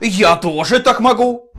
Я тоже так могу.